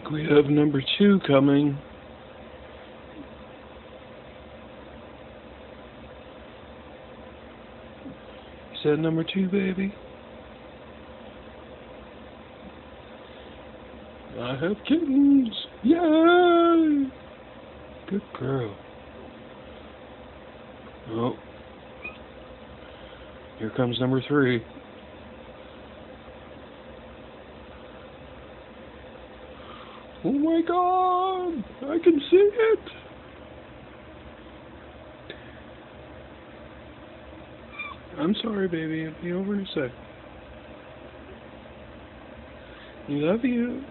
think we have number two coming. Is that number two, baby? I have kittens! Yay! Good girl. Oh. Here comes number three. Oh my god! I can see it! I'm sorry, baby. I'll be over in a sec. Love you.